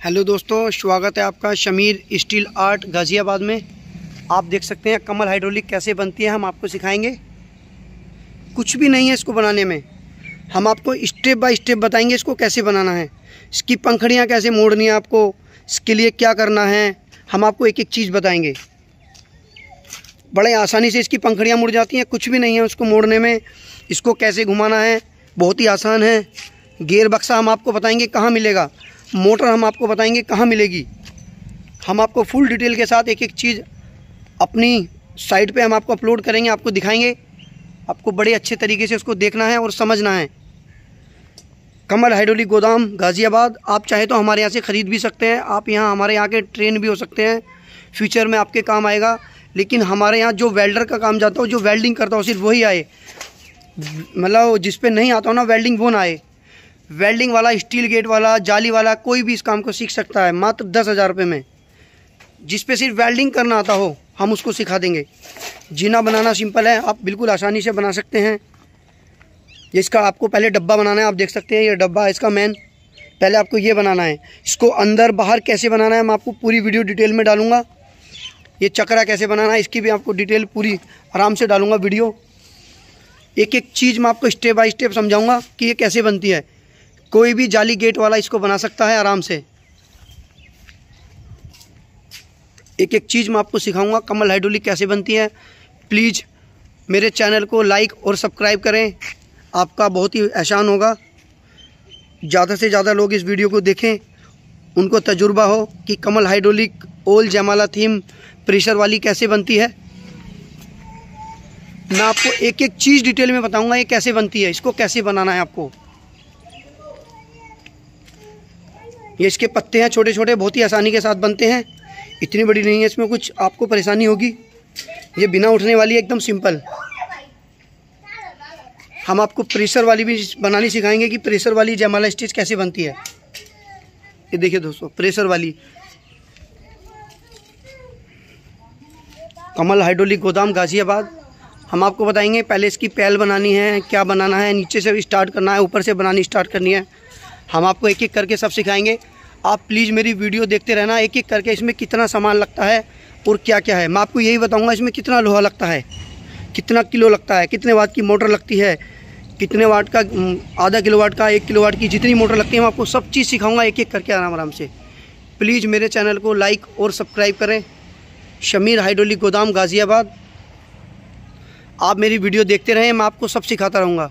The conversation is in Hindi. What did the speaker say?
हेलो दोस्तों, स्वागत है आपका शमीर स्टील आर्ट गाज़ियाबाद में। आप देख सकते हैं कमल हाइड्रोलिक कैसे बनती है, हम आपको सिखाएँगे। कुछ भी नहीं है इसको बनाने में। हम आपको स्टेप बाय स्टेप बताएँगे इसको कैसे बनाना है। इसकी पंखड़ियाँ कैसे मोड़नी है आपको, इसके लिए क्या करना है, हम आपको एक एक चीज़ बताएँगे। बड़े आसानी से इसकी पंखड़ियाँ मुड़ जाती हैं, कुछ भी नहीं है उसको मोड़ने में। इसको कैसे घुमाना है, बहुत ही आसान है। गेयर बक्सा हम आपको बताएँगे कहाँ मिलेगा। मोटर हम आपको बताएँगे कहाँ मिलेगी। हम आपको फुल डिटेल के साथ एक एक चीज़ अपनी साइट पे हम आपको अपलोड करेंगे, आपको दिखाएँगे। आपको बड़े अच्छे तरीके से उसको देखना है और समझना है। कमल हाइड्रोलिक गोदाम, गाज़ियाबाद, आप चाहे तो हमारे यहाँ से ख़रीद भी सकते हैं। आप यहाँ, हमारे यहाँ के ट्रेन भी हो सकते हैं। फ्यूचर में आपके काम आएगा। लेकिन हमारे यहाँ जो वेल्डर का काम जाता हो, जो वेल्डिंग करता हो, सिर्फ़ वही आए। मतलब जिस पे नहीं आता हो ना वेल्डिंग वो ना आए। वेल्डिंग वाला, स्टील गेट वाला, जाली वाला, कोई भी इस काम को सीख सकता है, मात्र दस हज़ार रुपये में। जिस पे सिर्फ़ वेल्डिंग करना आता हो, हम उसको सिखा देंगे। जीना बनाना सिंपल है, आप बिल्कुल आसानी से बना सकते हैं। इसका आपको पहले डब्बा बनाना है, आप देख सकते हैं ये डब्बा है इसका मेन पहले आपको ये बनाना है, इसको अंदर बाहर कैसे बनाना है, मैं आपको पूरी वीडियो डिटेल में डालूँगा। ये चक्रा कैसे बनाना है, इसकी भी आपको डिटेल पूरी आराम से डालूँगा वीडियो। एक एक चीज़ मैं आपको स्टेप बाय स्टेप समझाऊँगा कि ये कैसे बनती है। कोई भी जाली गेट वाला इसको बना सकता है आराम से। एक एक चीज़ मैं आपको सिखाऊँगा, कमल हाइड्रोलिक कैसे बनती है। प्लीज़ मेरे चैनल को लाइक और सब्सक्राइब करें, आपका बहुत ही एहसान होगा। ज़्यादा से ज़्यादा लोग इस वीडियो को देखें, उनको तजुर्बा हो कि कमल हाइड्रोलिक ओल जमाला थीम प्रेशर वाली कैसे बनती है। मैं आपको एक एक चीज़ डिटेल में बताऊँगा, ये कैसे बनती है, इसको कैसे बनाना है आपको। ये इसके पत्ते हैं छोटे छोटे बहुत ही आसानी के साथ बनते हैं। इतनी बड़ी नहीं है इसमें कुछ, आपको परेशानी होगी। ये बिना उठने वाली एकदम सिंपल। हम आपको प्रेशर वाली भी बनानी सिखाएँगे कि प्रेशर वाली जयमाला स्टिच कैसे बनती है। ये देखिए दोस्तों, प्रेशर वाली। कमल हाइड्रोलिक गोदाम गाज़ियाबाद। हम आपको बताएँगे पहले इसकी पैल बनानी है, क्या बनाना है, नीचे से स्टार्ट करना है, ऊपर से बनानी स्टार्ट करनी है। हम आपको एक एक करके सब सिखाएँगे। आप प्लीज़ मेरी वीडियो देखते रहना एक एक करके इसमें कितना सामान लगता है और क्या क्या है। मैं आपको यही बताऊँगा, इसमें कितना लोहा लगता है, कितना किलो लगता है, कितने वाट की मोटर लगती है, कितने वाट का आधा किलो वाट का, एक किलो वाट की जितनी मोटर लगती है, मैं आपको सब चीज़ सिखाऊँगा एक एक करके आराम आराम से। प्लीज़ मेरे चैनल को लाइक और सब्सक्राइब करें। शमीर हाइड्रोलिक गोदाम गाज़ियाबाद। आप मेरी वीडियो देखते रहें, मैं आपको सब सिखाता रहूँगा।